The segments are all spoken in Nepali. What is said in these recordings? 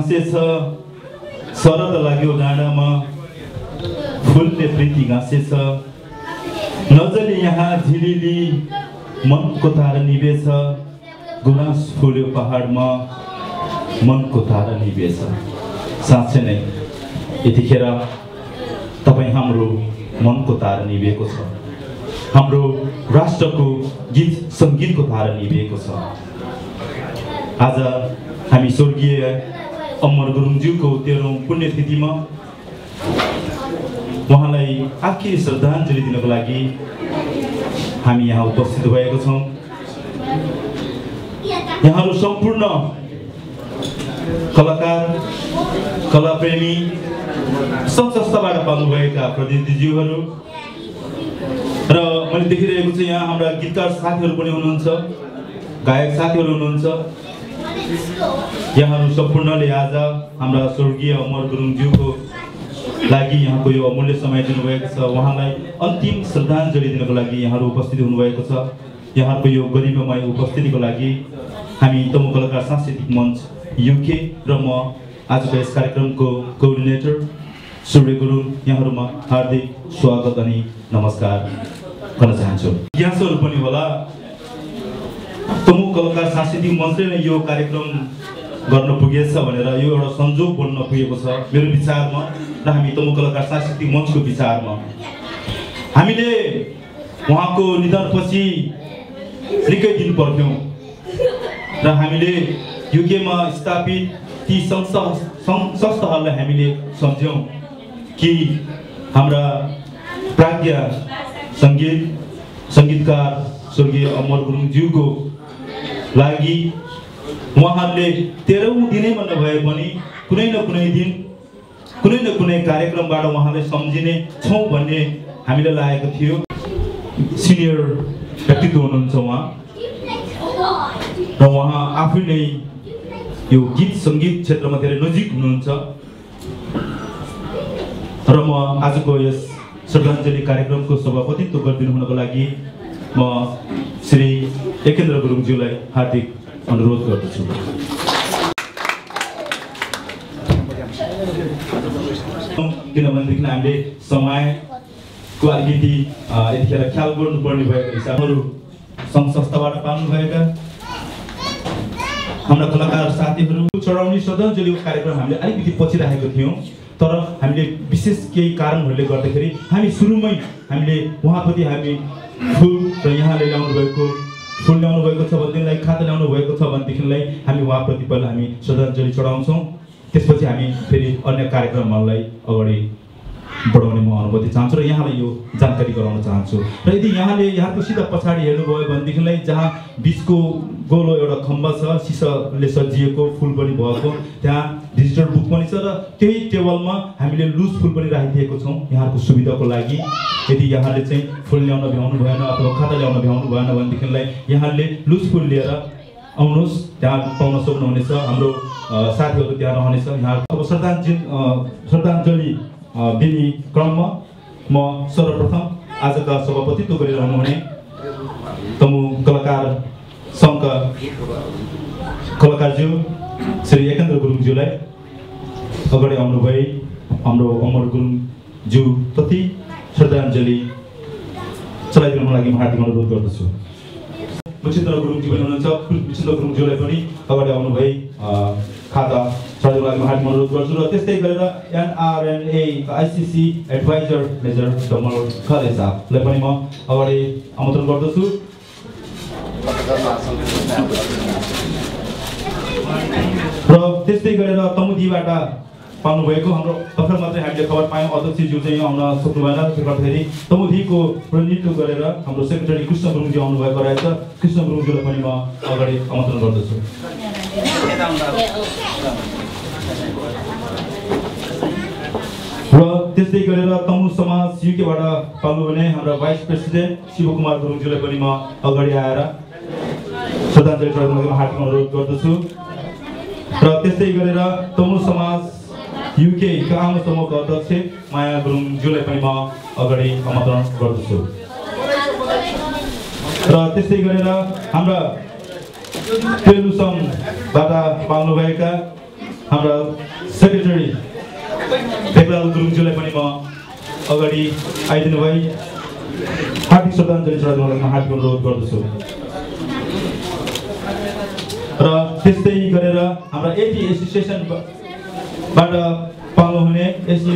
हाँसेछ शरद लाग्यो डाँडामा फुलले प्रीति घाँसेछ नजरले यहाँ झिलिली मनको तारा निभेछ. गुनास फुल्यो पहाडमा मनको तारा निभेछ. साँच्चै नै यतिखेर तपाईँ हाम्रो मनको तारा निभेको छ। हाम्रो राष्ट्रको गीत सङ्गीतको तारा निभेको छ। आज हामी स्वर्गीय अमर गुरुङज्यूको तेह्रौँ पुण्यतिथिमा उहाँलाई आखिर श्रद्धाञ्जली दिनको लागि हामी यहाँ उपस्थित भएको छौँ। यहाँहरू सम्पूर्ण कलाकार कलाप्रेमी संस्थाबाट पाल्नुभएका प्रतिनिधिज्यूहरू र मैले देखिरहेको छु यहाँ हाम्रा गीतकार साथीहरू पनि हुनुहुन्छ गायक साथीहरू हुनुहुन्छ। यहाँहरू सम्पूर्णले आज हाम्रा स्वर्गीय अमर गुरुङज्यूको लागि यहाँको यो अमूल्य समय दिनुभएको छ। उहाँलाई अन्तिम श्रद्धाञ्जली दिनको लागि यहाँहरू उपस्थित हुनुभएको छ। यहाँहरूको यो गरिमामय उपस्थितिको लागि हामी तमु कलाकार सांस्कृतिक मञ्च युके र म आजको यस कार्यक्रमको कोअर्डिनेटर सूर्य गुरुङ यहाँहरूमा हार्दिक स्वागत अनि नमस्कार गर्न चाहन्छु। ज्ञासहरू पनि होला। तमु कलाकार सांस्कृतिक मञ्चले नै यो कार्यक्रम गर्न पुगेछ भनेर यो एउटा संजोग बन्न पुगेको छ। मेरो विचारमा र हामी तमु कलाकार सांस्कृतिक मञ्चको विचारमा। हामीले उहाँको निधनपछि निकै दिन पर्ख्यौँ र हामीले युकेमा स्थापित ती संस्था संस्थाहरूलाई हामीले सम्झ्यौँ कि हाम्रा प्राज्ञ सङ्गीत सङ्गीतकार स्वर्गीय अमर गुरुङज्यूको लागि उहाँहरूले तेह्रौँ दिनै भन्नु भए पनि कुनै न कुनै दिन कुनै न कुनै कार्यक्रमबाट उहाँलाई सम्झिने छौँ भन्ने हामीलाई लागेको थियो। सिनियर व्यक्तित्व हुनुहुन्छ उहाँ। र उहाँ आफै नै यो गीत सङ्गीत क्षेत्रमा धेरै नजिक हुनुहुन्छ। र म आजको यस श्रद्धाञ्जली कार्यक्रमको सभापतित्व गरिदिनु हुनको लागि म श्री एकेन्द्र गुरुङज्यूलाई हार्दिक अनुरोध गर्दछु। किनभनेदेखि हामीले समयको अलिकति यतिखेर ख्याल गर्नुपर्ने भएको हिसाबहरू सङ्घ संस्थाबाट पाल्नुभएका हाम्रा कलाकार साथीहरू चढाउने श्रद्धाञ्जलीको कार्यक्रम हामीले अलिकति पछि राखेको थियौँ तर हामीले विशेष केही कारणहरूले गर्दाखेरि हामी सुरुमै हामीले उहाँप्रति हामी फुल र यहाँले ल्याउनु भएको फुल ल्याउनु भएको छ भनेदेखिलाई खाता ल्याउनु भएको छ भनेदेखिलाई हामी उहाँप्रति पहिला हामी श्रद्धाञ्जली चढाउँछौँ। त्यसपछि हामी फेरि अन्य कार्यक्रमहरूलाई अगाडि बढाउने म अनुमति चाहन्छु र यहाँलाई यो जानकारी गराउन चाहन्छु। र यदि यहाँले यहाँको सिधा पछाडि हेर्नुभयो भनेदेखिलाई जहाँ बिचको गोलो एउटा खम्बा छ सिसाले सजिएको फुल पनि भएको त्यहाँ डिजिटल बुक पनि छ र त्यही टेबलमा हामीले लुज फुल पनि राखिदिएको छौँ यहाँको सुविधाको लागि। यदि यहाँले चाहिँ फुल ल्याउन भ्याउनु भएन अथवा खाता ल्याउन भ्याउनु भएन भनेदेखिलाई यहाँले लुज फुल लिएर आउनुहोस् त्यहाँ पाउन सक्नुहुनेछ। हाम्रो साथीहरू त्यहाँ रहनेछ। यहाँ अब श्रद्धाञ्जली श्रद्धाञ्जली दिने क्रममा म सर्वप्रथम आजका सभापतित्व गरिरहनु हुने तमु कलाकार सङ्घका कलाकारज्यू श्री एकेन्द्र गुरुङज्यूलाई अगाडि आउनुभए हाम्रो अमर गुरुङज्यू प्रति श्रद्धाञ्जली चलाइदिनुको लागि म हार्दिक अनुरोध गर्दछु। विचिन्द्र गुरुङजी पनि हुनुहुन्छ। विचिन्द्र गुरुङज्यूलाई पनि अगाडि आउनुभए खाता म हार्दिक अनुरोध गर्छु र त्यस्तै गरेर NRNA ICC adviser major Damal Khale साहबलाई पनि म अगाडि आमन्त्रण गर्दछु। र त्यस्तै गरेर तमुदीबाट पाउनुभएको हाम्रो भर्खर मात्रै हामीले खबर पायौँ। अध्यक्षज्यू चाहिँ आउन सक्नु भएन गर्दाखेरि तमुदीको प्रतिनिधित्व गरेर हाम्रो सेक्रेटरी कृष्ण गुरुङजी आउनुभएको रहेछ। कृष्ण गुरुङजीलाई पनि म अगाडि आमन्त्रण गर्दछु र त्यस्तै गरेर तमु समाज युकेबाट पाल्नु भने हाम्रा भाइस प्रेसिडेन्ट शिवकुमार गुरुङजीलाई पनि म अगाडि आएर श्रद्धाञ्जली लागि हार्दिक अनुरोध गर्दछु। र त्यस्तै गरेर तमु समाज युकेका आम समूहको अध्यक्ष माया गुरुङज्यूलाई पनि म अगाडि आमन्त्रण गर्दछु। र त्यस्तै गरेर हाम्रा तेलुसमबाट पाल्नुभएका हाम्रा सेक्रेटरी भेगलाल गुरुङज्यूलाई पनि म अगाडि आइदिनु भई हार्दिक श्रद्धाञ्जली चढाउनको लागि म हार्दिक अनुरोध गर्दछु। र त्यस्तै गरेर हाम्रा एटी एसोसिएसनबाट पाउनुहुने एसो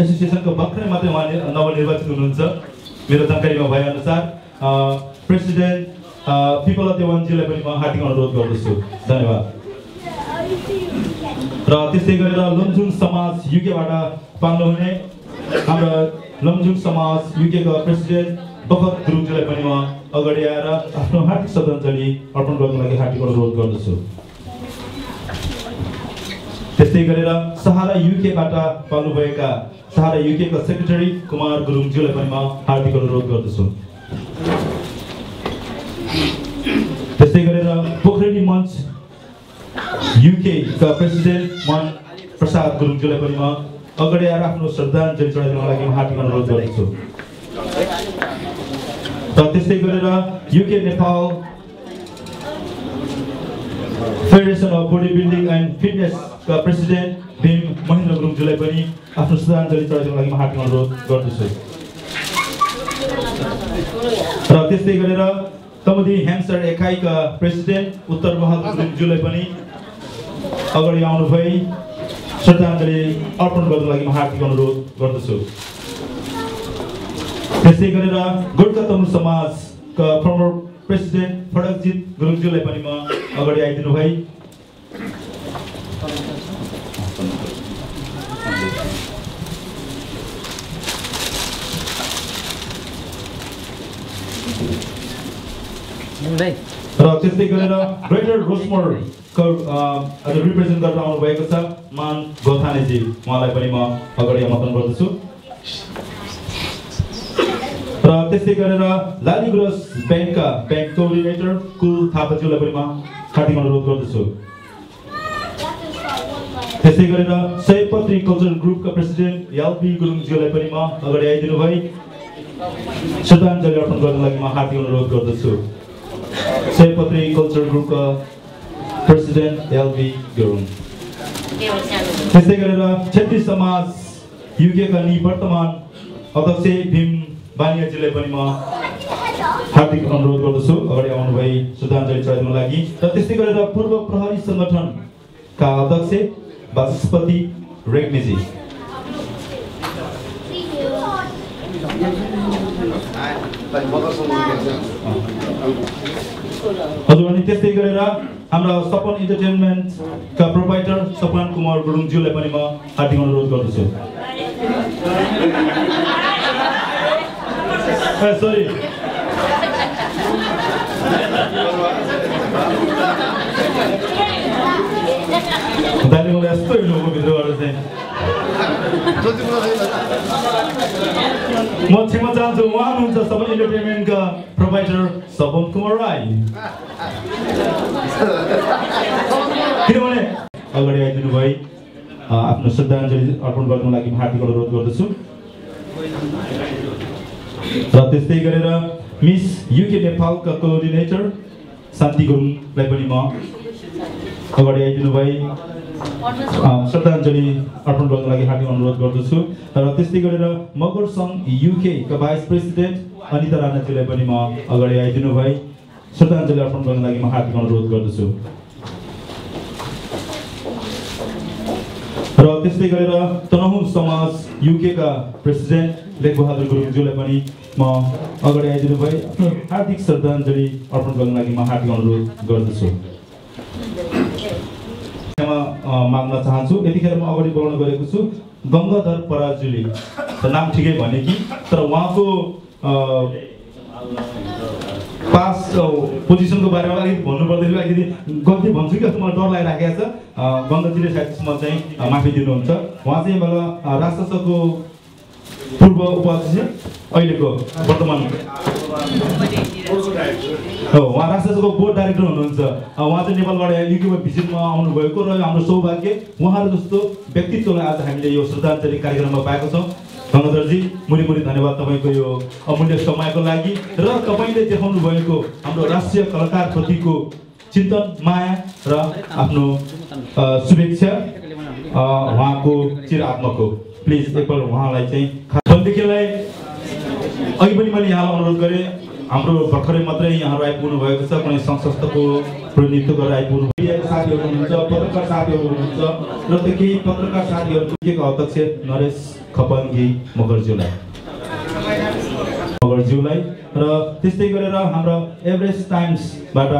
एसोसिएसनको भर्खरै मात्रै उहाँ नवनिर्वाचित हुनुहुन्छ। मेरो जानकारीमा भएअनुसार प्रेसिडेन्ट पिपल देवानजीलाई पनि म हार्दिक अनुरोध गर्दछु। धन्यवाद। र त्यस्तै गरेर लमजुङ समाज युकेबाट पाल्नुहुने हाम्रा लमजुङ समाज युकेका प्रेसिडेन्ट बखत गुरुङजीलाई पनि म अगाडि आएर आफ्नो हार्दिक श्रद्धाञ्जली अर्पण गर्नको लागि हार्दिक अनुरोध गर्दछु। त्यस्तै गरेर सहारा युकेबाट पाल्नुभएका सहारा युकेका सेक्रेटरी कुमार गुरुङज्यूलाई पनि म हार्दिक अनुरोध गर्दछु। त्यस्तै गरेर पोखरेली मञ्च युकेका प्रेसिडेन्ट मन प्रसाद गुरुङज्यूलाई पनि म अगाडि आएर आफ्नो श्रद्धाञ्जली चढाइदिनको लागि म हार्दिक अनुरोध गर्दछु। र त्यस्तै गरेर UK Nepal federation of body building and फिटनेसका president Bhim Mahendra गुरुङज्यूलाई पनि आफ्नो श्रद्धाञ्जली चढाइदिनको लागि म हार्दिक अनुरोध गर्दछु। र त्यस्तै गरेर तमुदी ह्याम्सर एकाइका प्रेसिडेन्ट उत्तर बहादुर गुरुङज्यूलाई पनि अगाडि आउनु भई श्रद्धाञ्जली अर्पण गर्नको लागि म हार्दिक अनुरोध गर्दछु। त्यस्तै गरेर गोर्खा तमुल समाजका फर्मर प्रेसिडेन्ट फडकजित गुरुङज्यूलाई पनि म अगाडि आइदिनु भई र त्यस्तै गरेर ग्रेटर रोसमोरको रिप्रेजेन्ट गरेर आउनु भएको छ मान गोथानेजी। उहाँलाई पनि म अगाडि आमन्त्रण गर्दछु। र त्यस्तै गरेर लालीगुरस ब्याङ्कका ब्याङ्क कोअर्डिनेटर कुल थापाज्यूलाई पनि म हार्दिक अनुरोध गर्दछु। त्यस्तै गरेर सयपत्री कल्चरल ग्रुपका प्रेसिडेन्ट यालपी गुरुङज्यूलाई पनि म अगाडि आइदिनु भई श्रद्धाञ्जली अर्पण गर्नको लागि म हार्दिक अनुरोध गर्दछु। सयपत्री कल्चरल ग्रुपका प्रेसिडेन्ट एलबी गुरुङ त्यस्तै गरेर छेत्री समाज युकेका निवर्तमान अध्यक्ष भीम बानियाजीलाई पनि म हार्दिक अनुरोध गर्दछु। अगाडि आउनु भई श्रद्धाञ्जली चढाइदिनको लागि। र त्यस्तै गरेर पूर्व प्रहरी सङ्गठनका अध्यक्ष वाचस्पति रेग्मीजी। हजुर अनि त्यस्तै गरेर हाम्रा सपन इन्टरटेनमेन्टका प्रोभाइडर सपन कुमार गुरुङज्यूलाई पनि म हार्दिक अनुरोध गर्दछु। सरी दाइले मलाई यस्तो हिँड्नुको भित्रबाट चाहिँ म क्षमा चाहन्छु उहाँ हुनुहुन्छ सपन इन्टरटेनमेन्टका प्रोभाइडर सपन कुमार राई किनभने अगाडि आइदिनु भई आफ्नो श्रद्धाञ्जली अर्पण गर्नको लागि हार्दिक अनुरोध गर्दछु र त्यस्तै गरेर मिस युके नेपालका कोअर्डिनेटर शान्ति गुरुङलाई पनि म अगाडि आइदिनु भई श्रद्धाञ्जली अर्पण गर्नको लागि हार्दिक अनुरोध गर्दछु। र त्यस्तै गरेर मगर सङ्घ युकेका भाइस प्रेसिडेन्ट अनिता राणाजीलाई पनि म अगाडि आइदिनु भई श्रद्धाञ्जली अर्पण गर्नको लागि म हार्दिक अनुरोध गर्दछु। र त्यस्तै गरेर तनहुँ समाज युकेका प्रेसिडेन्ट लेखबहादुर गुरुङज्यूलाई पनि म अगाडि आइदिनु आफ्नो हार्दिक श्रद्धाञ्जली अर्पण गर्नको लागि म हार्दिक अनुरोध गर्दछु। माग्न चाहन्छु। यतिखेर म अगाडि बढ्न गएको छु गङ्गाधर पराजुली। त नाम ठिकै भने कि तर उहाँको पास पोजिसनको बारेमा अलिकति भन्नु पर्दाखेरि अलिकति गल्ती भन्छु कि मलाई डर लागिराखेको छ। गङ्गाजीले सायद त्यसमा चाहिँ माफी दिनुहुन्छ। उहाँ चाहिँ मलाई अ, राष्ट्रसभाको पूर्व उपाध्यक्ष अहिलेको वर्तमान हो उहाँ राष्ट्रसभाको बोर्ड डाइरेक्टर हुनुहुन्छ उहाँ चाहिँ नेपालबाट युकेमा भिजिटमा आउनुभएको र हाम्रो सौभाग्य उहाँहरू जस्तो व्यक्तित्वलाई आज हामीले यो श्रद्धाञ्जली कार्यक्रममा पाएको छौँ गङ्गाधरजी मुरी मुरी धन्यवाद तपाईँको यो अमूल्य समयको लागि र तपाईँले देखाउनु भएको हाम्रो राष्ट्रिय कलाकारप्रतिको चिन्तन माया र आफ्नो शुभेच्छा उहाँको चिर आत्माको प्लिज एकपल्ट उहाँलाई चाहिँ भनेदेखिलाई अघि पनि मैले यहाँलाई अनुरोध गरेँ हाम्रो भर्खरै मात्रै यहाँहरू आइपुग्नु भएको छ कुनै संस्थाको प्रतिनिधित्व गरेर आइपुग्नु मिडियाका साथीहरू हुनुहुन्छ पत्रकार साथीहरू हुनुहुन्छ र त्यो केही पत्रकार साथीहरू पुगेको अध्यक्ष नरेश खपङ्गी मगरज्यूलाई मगरज्यूलाई र त्यस्तै गरेर हाम्रो एभरेस्ट टाइम्सबाट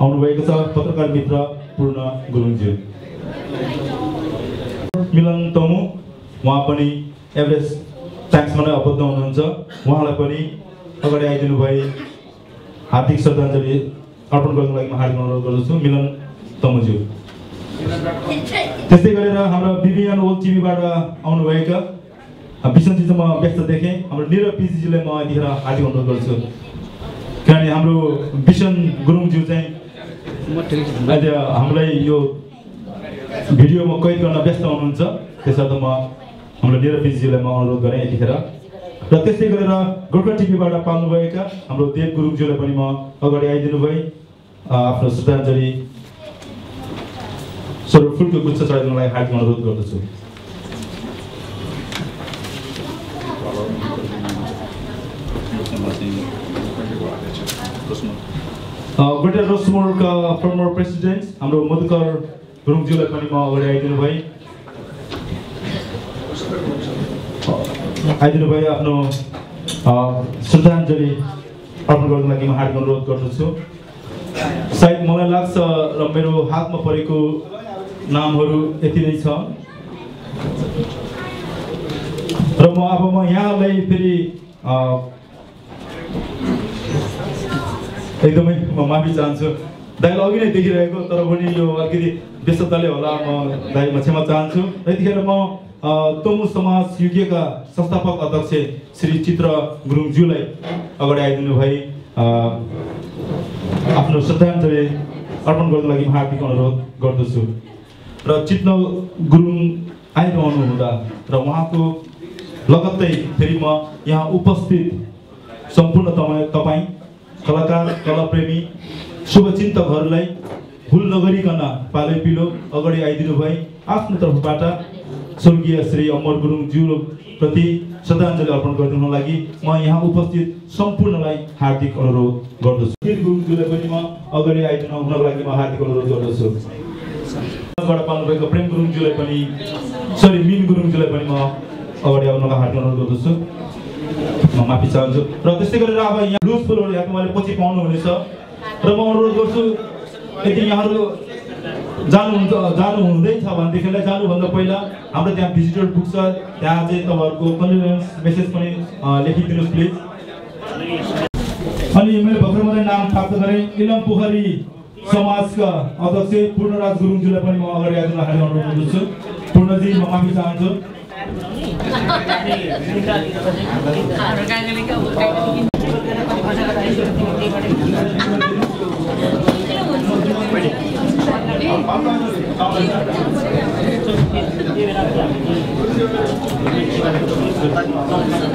आउनुभएको छ पत्रकार मित्र पूर्ण गुरुङज्यू। मिलन तमु उहाँ पनि एभरेस्ट टाइम्समा नै अबद्ध हुनुहुन्छ। उहाँलाई पनि अगाडि आइदिनु भए हार्दिक श्रद्धाञ्जली अर्पण गर्नको लागि म हार्दिक अनुरोध गर्दछु। मिलन तमुज्यू। त्यस्तै गरेर हाम्रो बिबिएन ओल्ड टिभीबाट आउनुभएका विष्णुजी चाहिँ म व्यस्त देखेँ। हाम्रो निरव पिजीजीलाई म यतिखेर हार्दिक अनुरोध गर्छु। किनभने हाम्रो विष्ण गुरुङज्यू चाहिँ अहिले हामीलाई यो भिडियोमा कैद गर्न व्यस्त हुनुहुन्छ। त्यसर्थ म हाम्रो निरव पिजीजीलाई म अनुरोध गरेँ यतिखेर। र त्यस्तै गरेर गोर्खा टिभीबाट पाल्नुभएका हाम्रो देव गुरुङज्यूलाई पनि म अगाडि आइदिनु भए आफ्नो श्रद्धाञ्जली स्वरूप फुलको गुच्छ चढाइदिनुलाई हार्दिक अनुरोध गर्दछु। ग्रेटर रोसमोरका फर्मर प्रेसिडेन्ट हाम्रो मधुकर गुरुङज्यूलाई पनि म अगाडि आइदिनु भए आइदिनु भए आफ्नो श्रद्धाञ्जली अर्पण गर्नको लागि म हार्दिक अनुरोध गर्दछु। सायद मलाई लाग्छ र मेरो हातमा परेको नामहरू यति नै छ। र म अब म यहाँलाई फेरि एकदमै म माफी चाहन्छु। दाइलाई अघि नै देखिरहेको तर पनि यो अलिकति व्यस्तताले होला म दाइमा क्षमा चाहन्छु। यतिखेर म तमु समाज युगीका संस्थापक अध्यक्ष श्री चित्र गुरुङज्यूलाई अगाडि आइदिनु भई आफ्नो श्रद्धाञ्जली अर्पण गर्नको लागि हार्दिक अनुरोध गर्दछु र चित्न गुरुङ आइरहनु हुँदा र उहाँको लगत्तै फेरि म यहाँ उपस्थित सम्पूर्ण तपाईँ तपाईँ कलाकार कलाप्रेमी शुभचिन्तकहरूलाई भुल नगरिकन पालै पिलो अगाडि आइदिनु भए आफ्नो तर्फबाट स्वर्गीय श्री अमर गुरुङज्यू प्रति श्रद्धाञ्जली अर्पण गरिदिनुको लागि म यहाँ उपस्थित सम्पूर्णलाई हार्दिक अनुरोध गर्दछु। गुरुङज्यूलाई पनि म अगाडि आइदिनु हुनको लागि म हार्दिक अनुरोध गर्दछु। पाल्नुभएको प्रेम गुरुङज्यूलाई पनि सरी मिन गुरुङज्यूलाई पनि म अगाडि आउनलाई हार्दिक अनुरोध गर्दछु। म माफी चाहन्छु। र त्यस्तै गरेर अब यहाँ लुज फुलहरू यहाँ तपाईँले पछि पाउनुहुनेछ। र म अनुरोध गर्छु यदि यहाँहरू जानुहुन्छ जानु हुँदैछ भनेदेखिलाई जानुभन्दा पहिला हाम्रो त्यहाँ भिजिटर बुक छ। त्यहाँ चाहिँ तपाईँहरूको कन्डिडेन्स मेसेज पनि लेखिदिनुहोस् प्लिज अनि मैले भर्खर मात्रै नाम प्राप्त गरेँ। इलम पोखरी समाजका अध्यक्ष पूर्णराज गुरुङज्यूलाई पनि म अगाडि आइदिन हार्दिक अनुरोध गर्दछु। पूर्णजी म माफी चाहन्छु। ちょっとギリギリでやってみて。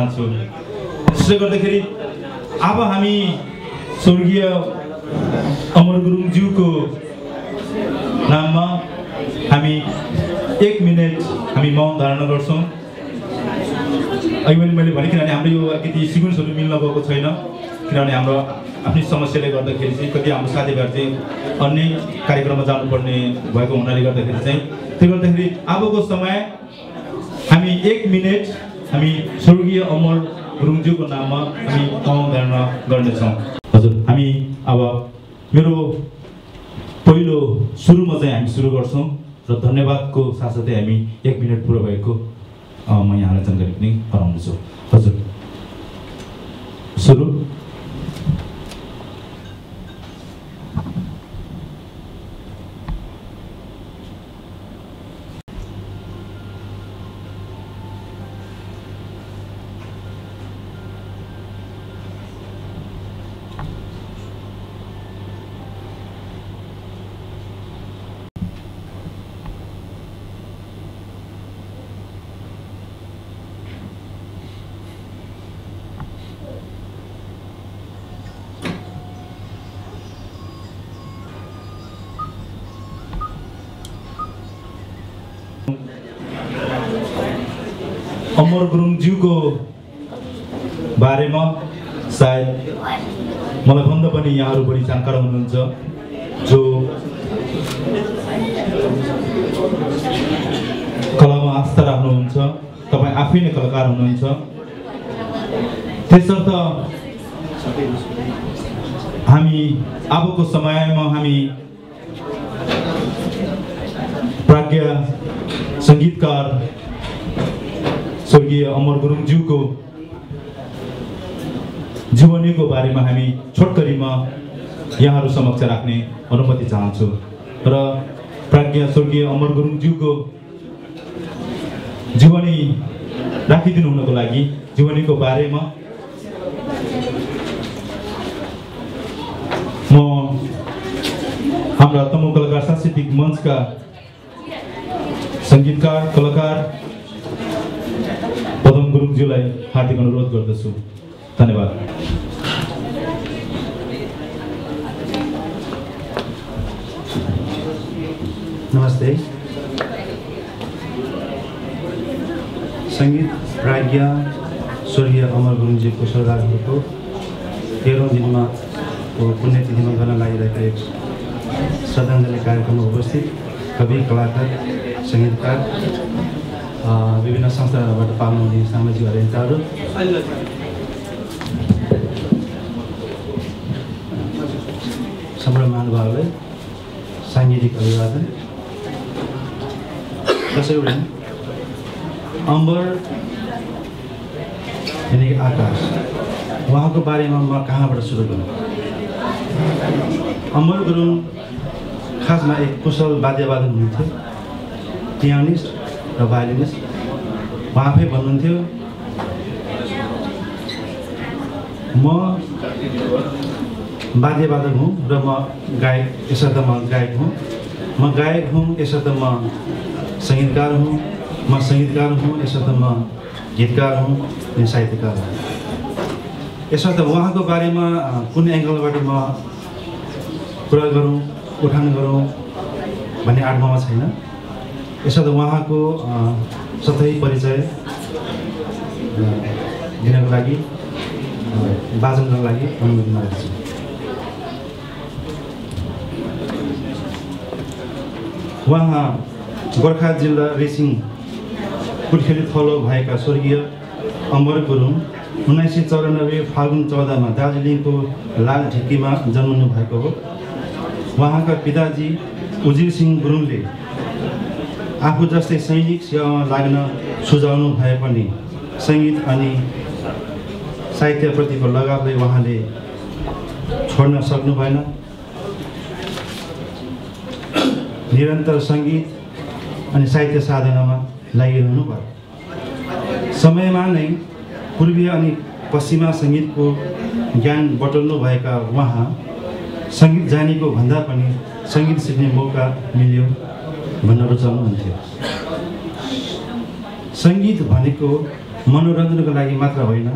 चाहन्छु त्यसले गर्दाखेरि अब हामी स्वर्गीय अमर गुरुङज्यूको नाममा हामी एक मिनट हामी मौन धारणा गर्छौँ। पनि मैले भने किनभने हाम्रो यो अलिकति सिक्वेन्सहरू मिल्न गएको छैन। किनभने हाम्रो आफ्नै समस्याले गर्दाखेरि चाहिँ कति हाम्रो साथीभाइहरू चाहिँ अन्य कार्यक्रममा जानुपर्ने भएको हुनाले गर्दाखेरि चाहिँ त्यो गर्दाखेरि अबको समय हामी एक मिनट हामी स्वर्गीय अमर गुरुङज्यूको नाममा हामी मौन धारणा गर्नेछौँ। हजुर हामी अब मेरो पहिलो सुरुमा चाहिँ हामी सुरु गर्छौँ र धन्यवादको साथसाथै हामी एक मिनट पुरो भएको म यहाँलाई जानकारी पनि गराउनेछु हजुर सुरु। अमर गुरुङज्यूको बारेमा सायद मलाई भन्दा पनि यहाँहरू बढी जानकार हुनुहुन्छ जो कलामा आस्था राख्नुहुन्छ तपाईँ आफै नै कलाकार हुनुहुन्छ। त्यसर्थ हामी अबको समयमा हामी प्राज्ञ सङ्गीतकार स्वर्गीय अमर गुरुङज्यूको जीवनीको बारेमा हामी छोटकरीमा यहाँहरू समक्ष राख्ने अनुमति चाहन्छु र प्राज्ञ स्वर्गीय अमर गुरुङज्यूको जीवनी राखिदिनु हुनको लागि जीवनीको बारेमा म हाम्रा तमु कलाकार सांस्कृतिक मञ्चका सङ्गीतकार कलाकार गुरुङज्यूलाई हार्दिक अनुरोध गर्दछु। धन्यवाद। नमस्ते। सङ्गीत प्राज्ञ स्वर्गीय अमर गुरुङजीको सरदारहरूको तेह्रौँ दिनमा पुण्यतिथिमा गर्न लागिरहेका एक श्रद्धाञ्जली कार्यक्रममा उपस्थित कवि कलाकार सङ्गीतकार विभिन्न संस्थाहरूबाट पाल्नुहुने सामाजिक अभियन्ताहरू सम्पूर्ण महानुभावलाई साङ्गीतिक अभिवादन एउटा अम्बर यानि आकाश उहाँको बारेमा म कहाँबाट सुरु गरौँ अमर गुरुङ खासमा एक कुशल वाद्यवादन हुनुहुन्थ्यो पियानिस्ट र भायोलिनिस्ट उहाँ आफै भन्नुहुन्थ्यो म वाद्यवादक हुँ र म गायक यसर्थ म गायक हुँ। म गायक हुँ यसर्थ म सङ्गीतकार हुँ। म सङ्गीतकार हुँ यसर्थ म गीतकार हुँ अनि साहित्यकार हुँ। यसर्थ उहाँको बारेमा कुन एङ्गलबाट म कुरा गरौँ उठान गरौँ भन्ने आत्मामा छैन। यसर्थ उहाँको अ, सतही परिचय दिनको लागि वाचनको लागि अनुमति मागेको छु उहाँ गोर्खा जिल्ला रेसिङ कुर्खेली थलो भएका स्वर्गीय अमर गुरुङ उन्नाइस सय चौरानब्बे फागुन चौधमा दार्जिलिङको लाल ढिक्कीमा जन्मनु भएको हो उहाँका पिताजी उजिर सिंह गुरुङले आफू जस्तै सैनिक सेवामा लाग्न सुझाउनु भए पनि सङ्गीत अनि साहित्यप्रतिको लगावले उहाँले छोड्न सक्नु भएन। निरन्तर सङ्गीत अनि साहित्य साधनामा लागिरहनु भयो। समयमा नै पूर्वीय अनि पश्चिमा सङ्गीतको ज्ञान बटुल्नुभएका उहाँ सङ्गीत जानेको भन्दा पनि सङ्गीत सिक्ने मौका मिल्यो। भन्न रुचाउनुहुन्थ्यो सङ्गीत भनेको मनोरञ्जनको लागि मात्र होइन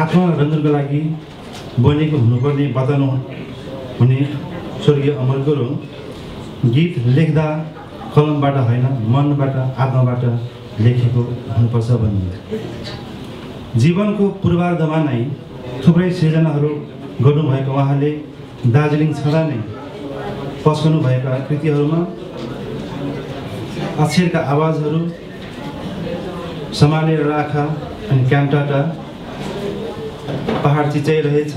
आत्मरञ्जनको लागि बनेको हुनुपर्ने बताउनु हुने स्वर्गीय अमर गुरुङ गीत लेख्दा कलमबाट होइन मनबाट आत्माबाट लेखेको हुनुपर्छ भन्नु। जीवनको पूर्वार्धमा नै थुप्रै सृजनाहरू गर्नुभएको उहाँले दार्जिलिङ छँदा नै पस्कनु भएका कृतिहरूमा अक्षरका आवाजहरू सम्हालेर राखा अनि क्यान्टाटा पहाड चिचाइरहेछ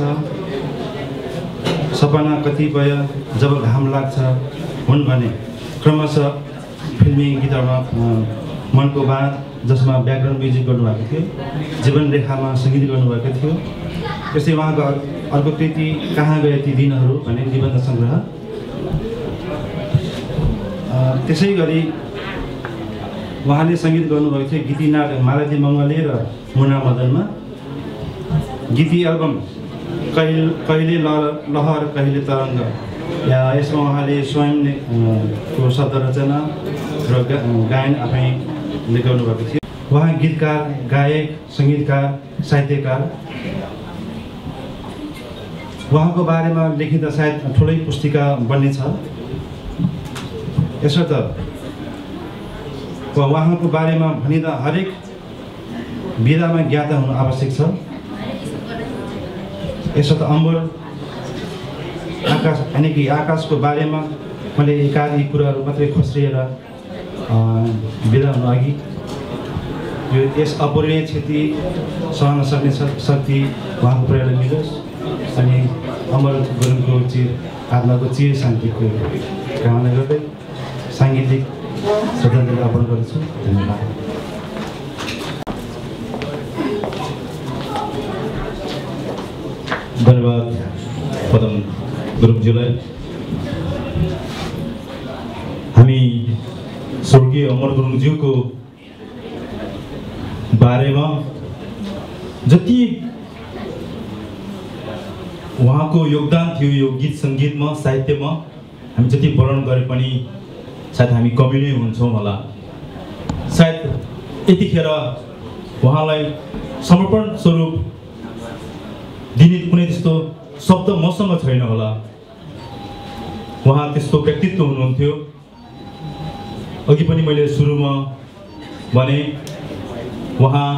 सपना कतिपय जब घाम लाग्छ हुन् भने क्रमशः फिल्मी गीतहरूमा मनको बाँध जसमा ब्याकग्राउन्ड म्युजिक गर्नुभएको थियो जीवन रेखामा सङ्गीत गर्नुभएको थियो। त्यस्तै उहाँको अर- अर्को कृति कहाँ गए ती दिनहरू भन्ने निबन्ध सङ्ग्रह त्यसै गरी उहाँले सङ्गीत गर्नुभएको थियो गीती नाटक मालती मङ्गले र मुना मदनमा। गीती एल्बम कहिले कहिले लहर लहर कहिले तरङ्ग। या यसमा उहाँले स्वयं को शब्द रचना र गायन आफैले गर्नुभएको थियो। उहाँ गीतकार गायक सङ्गीतकार साहित्यकार। उहाँको बारेमा लेखिँदा सायद ठुलै पुस्तिका बन्नेछ। यसर्थ वा उहाँको बारेमा भनिँदा हरेक विधामा ज्ञाता हुनु आवश्यक छ। यसर्थ अम्बर आकाश यानि कि आकाशको बारेमा मैले एकाधि कुराहरू मात्रै खोस्रिएर बिदा हुनु अघि यो यस अपूरणीय क्षति सहन सक्ने शक- शक्ति उहाँको प्रेरणा मिलोस्। अनि अमर गुरुङको चिर आत्माको चिर शान्तिको कामना गर्दै साङ्गीतिक श्रद्धाञ्जली अर्पण गर्दछु। धन्यवाद। धन्यवाद पदम गुरुङज्यूलाई हामी स्वर्गीय अमर गुरुङज्यूको बारेमा जति उहाँको योगदान थियो यो गीत सङ्गीतमा साहित्यमा हामी जति वर्णन गरे पनि सायद हामी कवि नै हुन्छौँ होला। सायद यतिखेर उहाँलाई समर्पण स्वरूप दिने कुनै त्यस्तो शब्द मसँग छैन होला। उहाँ त्यस्तो व्यक्तित्व हुनुहुन्थ्यो। अघि पनि मैले सुरुमा भने उहाँ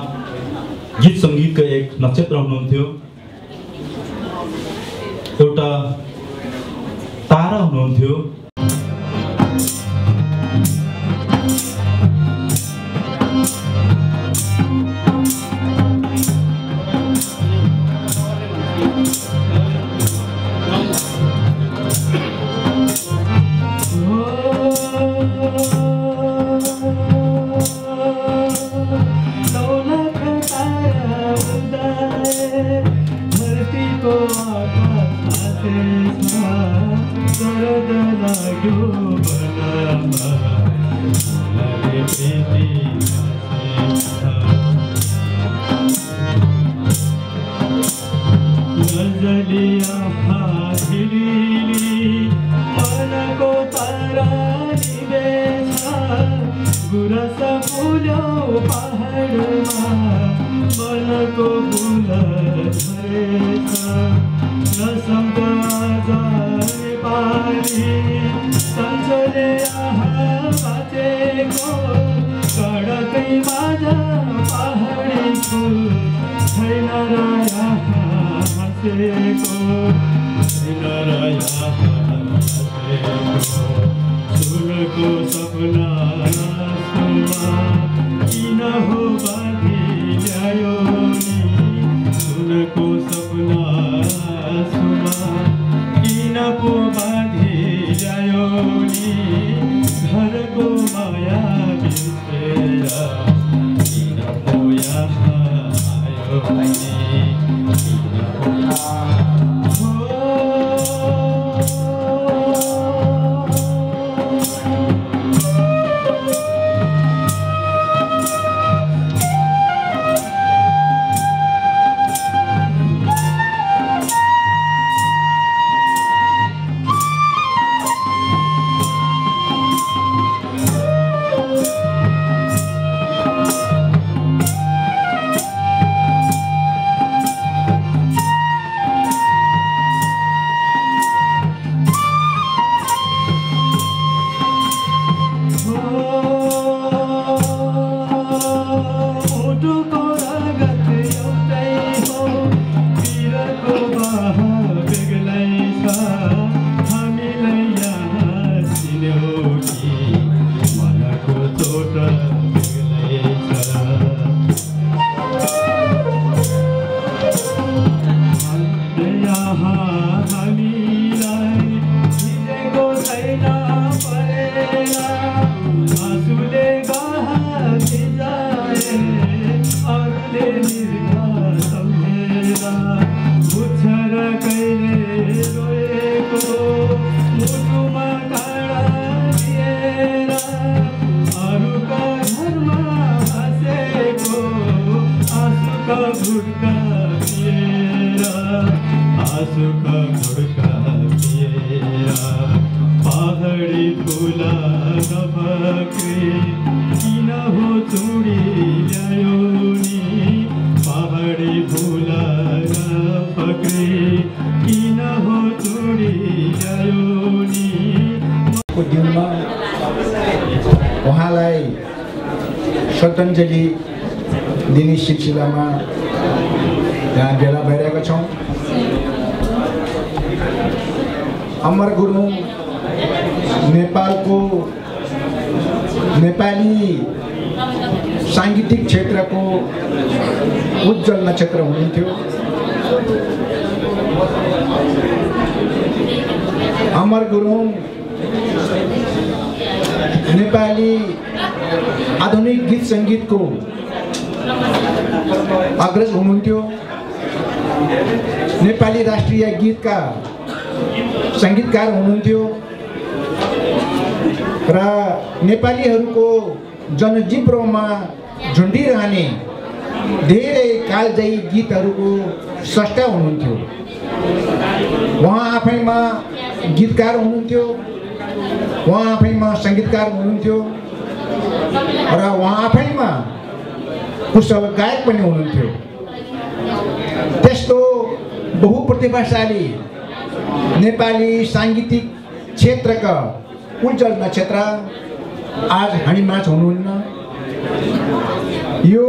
गीत सङ्गीतका एक नक्षत्र हुनुहुन्थ्यो। एउटा तारा हुनुहुन्थ्यो। छैन पहाडी हो नि पहाडी किन हो नि उहाँलाई श्रद्धाञ्जली दिने सिलसिलामा यहाँ भेला भइरहेका छौँ अमर गुरुङ नेपालको नेपाली साङ्गीतिक क्षेत्रको उज्जवल नक्षत्र हुनुहुन्थ्यो। अमर गुरुङ नेपाली आधुनिक गीत सङ्गीतको अग्रज हुनुहुन्थ्यो। नेपाली राष्ट्रिय गीतका सङ्गीतकार हुनुहुन्थ्यो। र नेपालीहरूको जनजिब्रोमा झुन्डिरहने धेरै कालजयी गीतहरूको स्रष्टा हुनुहुन्थ्यो। उहाँ आफैमा गीतकार हुनुहुन्थ्यो। उहाँ आफैमा सङ्गीतकार हुनुहुन्थ्यो। र उहाँ आफैमा कुशल गायक पनि हुनुहुन्थ्यो। त्यस्तो बहुप्रतिभाशाली नेपाली साङ्गीतिक क्षेत्रका उज्जवल नक्षत्र आज हामीमाझ हुनुहुन्न। यो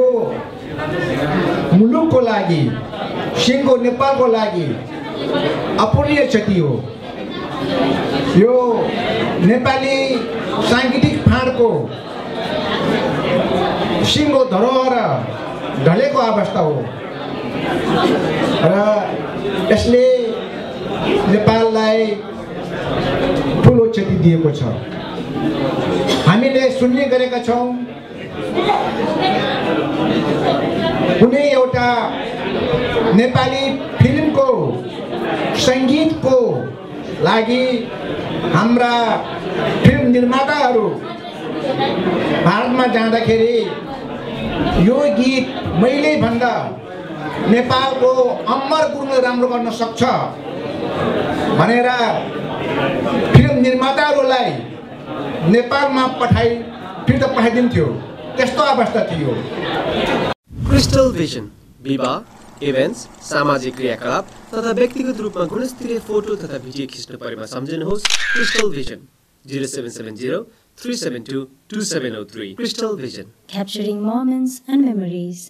मुलुकको लागि सिङ्गो नेपालको लागि अपूर्णीय क्षति हो। यो नेपाली साङ्गीतिक फाँडको सिङ्गो धरोहर ढलेको अवस्था हो। र यसले नेपाललाई ठुलो क्षति दिएको छ। हामीले सुन्ने गरेका छौँ कुनै एउटा नेपाली फिल्मको सङ्गीतको लागि हाम्रा फिल्म निर्माताहरू भारतमा जाँदाखेरि यो गीत मैले भन्दा नेपालको अमर गुरुङले राम्रो गर्न सक्छ। भनेर फिल्म निर्माताहरूलाई नेपालमा पठाइ फिर्ता पठाइदिन्थ्यो। त्यस्तो अवस्था थियो। क्रिस्टल भिजन विवाह इभेन्ट्स सामाजिक क्रियाकलाप तथा व्यक्तिगत रूपमा गुणस्तरीय फोटो तथा भिडियो खिच्नु परेमा सम्झनुहोस् crystal vision zero seven seven zero three seven two two seven O three crystal vision capturing moments and memories